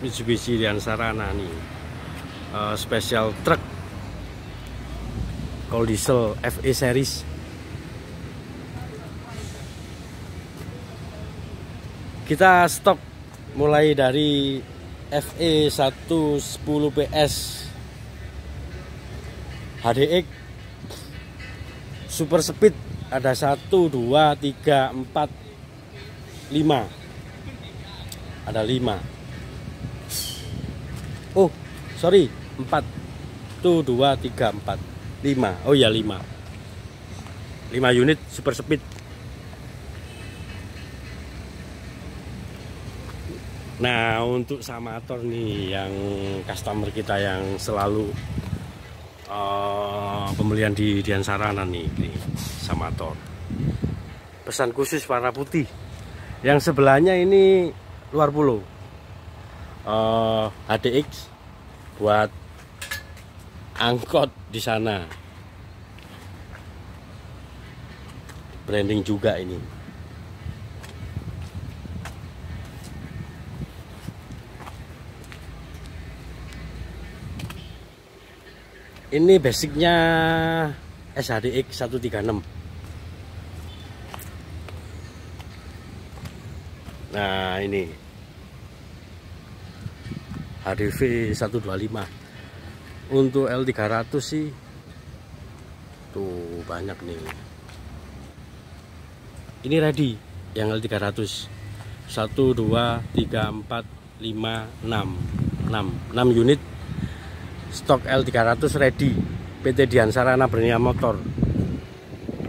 Mitsubishi Sarana nih. Uh, special truck. Call diesel FE series. Kita stok mulai dari FE 110 PS HDX super speed ada 1 2 3 4 5 ada 5 oh sorry. 4 tuh 2 3 4 5 oh ya 5 5 unit super speed. Nah untuk Samator nih yang customer kita yang selalu uh, pembelian di Dian Sarana nih, nih Samator pesan khusus warna putih. Yang sebelahnya ini luar pulau HDX buat angkot di sana. Branding juga ini. Ini basicnya SHDX 136 nah ini HDV 125 untuk L300 sih tuh banyak nih. Ini ready yang L300 1 2 3 4 5 6 6 6 unit. Stok L300 ready. PT Diansarana Bernia Motor.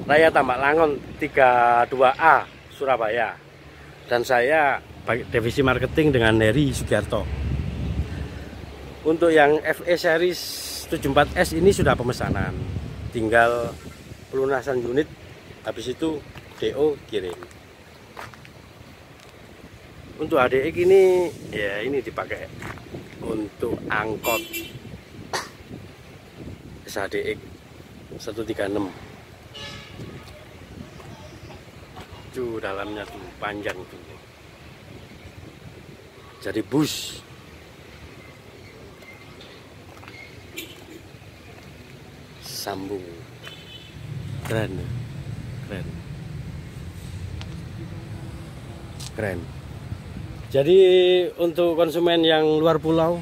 Raya Tambak Langon 32A Surabaya. Dan saya divisi marketing dengan Neri Sugiarto untuk yang FE series 74S ini sudah pemesanan. Tinggal pelunasan unit habis itu DO kirim. Untuk HDX ini ya ini dipakai untuk angkot SHDX 136 tuh dalamnya tuh panjang tuh jadi bus sambung keren keren. Keren. Jadi untuk konsumen yang luar pulau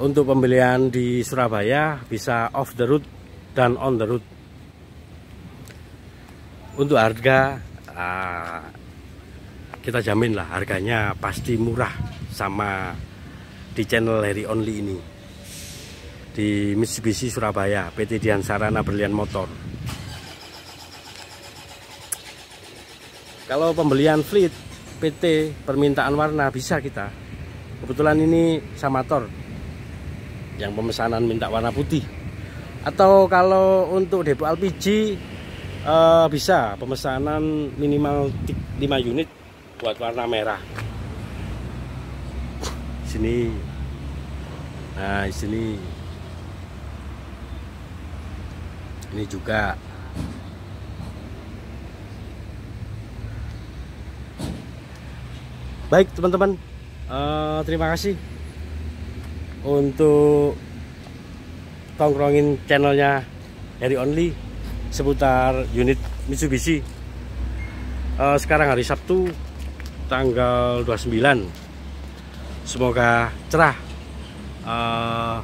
untuk pembelian di Surabaya bisa off the road dan on the road. Untuk harga uh, kita jamin lah harganya pasti murah sama di channel Harry Only ini di Mitsubishi Surabaya PT Dian Sarana Berlian Motor. Kalau pembelian fleet PT permintaan warna bisa kita. Kebetulan ini Samator yang pemesanan minta warna putih. Atau kalau untuk depo LPG eh, bisa pemesanan minimal 5 unit buat warna merah. Sini. Nah sini ini juga. Baik teman-teman. Uh, terima kasih untuk tongkrongin channelnya Harry Only seputar unit Mitsubishi. Uh, sekarang hari Sabtu tanggal 29 semoga cerah. Uh,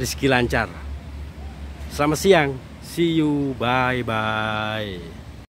rezeki lancar Selamat siang. See you. Bye bye.